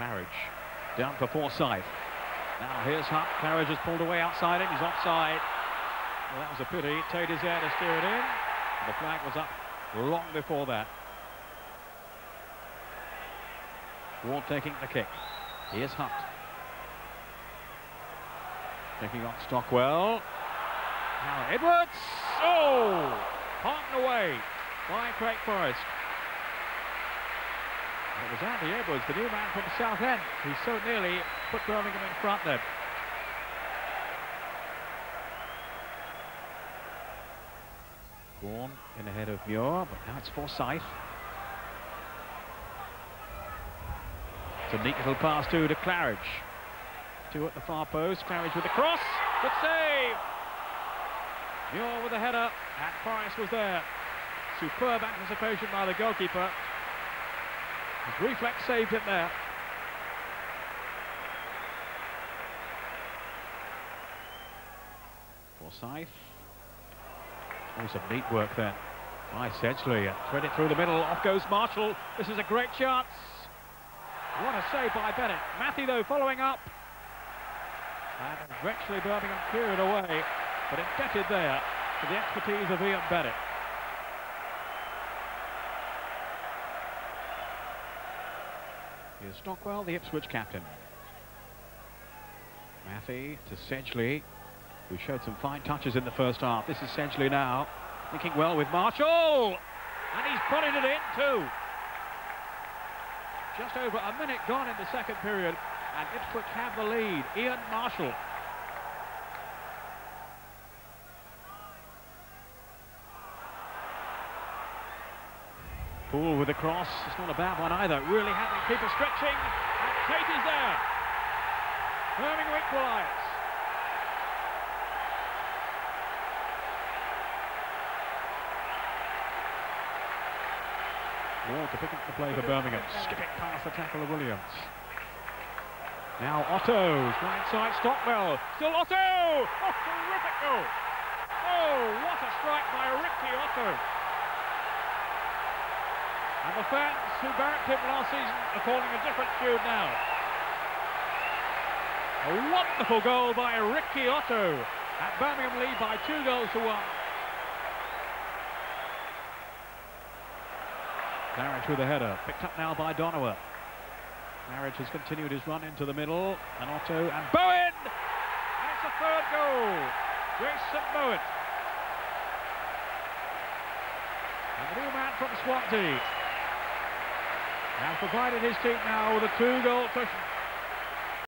Claridge down for Forsyth. Now here's Hunt. Claridge has pulled away outside it. He's offside. Well, that was a pity. Tait is there to steer it in. The flag was up long before that. Ward taking the kick. Here's Hunt. Taking on Stockwell. Now Edwards. Oh! Parked away by Craig Forrest. It was Andy Edwards, the new man from Southend, who so nearly put Birmingham in front then. Gawn in ahead of Muir, but now it's Forsyth. It's a neat little pass too to Claridge. Two at the far post, Claridge with the cross, good save! Muir with the header, and Forrest was there. Superb anticipation by the goalkeeper. His reflex saved it there. Forsyth. Oh, some neat work then by Sedgley. Thread it through the middle. Off goes Marshall. This is a great chance. What a save by Bennett. Mathie, though, following up. And eventually Birmingham clear it away, but indebted there to the expertise of Ian Bennett. Here's Stockwell, the Ipswich captain. Mathie to Sedgley, who showed some fine touches in the first half. This is Sedgley now, thinking well with Marshall! And he's putting it in too. Just over a minute gone in the second period, and Ipswich have the lead. Ian Marshall. Poole with a cross. It's not a bad one either. Really having people stretching. And Tait is there. Birmingham equalise. Ward to pick up the play for Birmingham. Skipping past the tackle of Williams. Now Otto's right side Stockwell. Still Otto! Oh, terrific goal! Oh, what a strike by Ricky Otto! The fans who barracked him last season are calling a different tune now. A wonderful goal by Ricky Otto. At Birmingham lead by two goals to one. Claridge with a header, picked up now by Donowa. Claridge has continued his run into the middle, and Otto and Bowen! And it's a third goal. Jason Bowen. And the new man from Swansea has provided his team now with a two-goal cushion.